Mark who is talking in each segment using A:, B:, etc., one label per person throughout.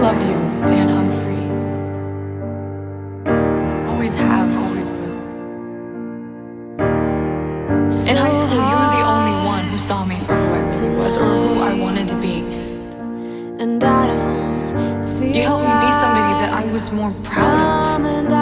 A: love you, Dan Humphrey. Always have, always will. In high school, you were the only one who saw me for who I really was or who I wanted to be.
B: And I don't feel
A: You helped me be somebody that I was more proud of.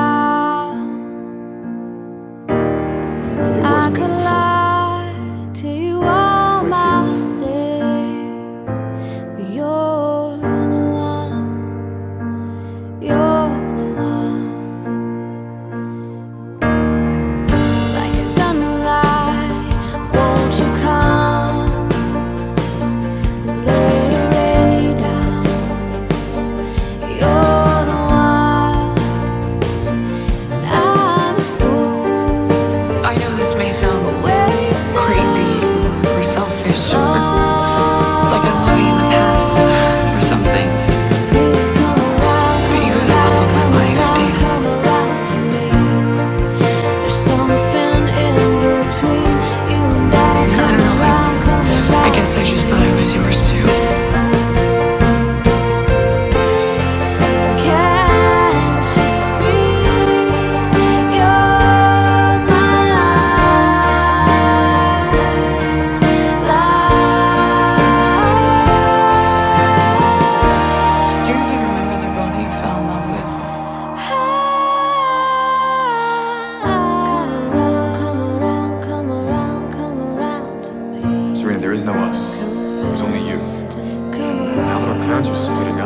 B: there is no us. There was only you. And now that our parents are split.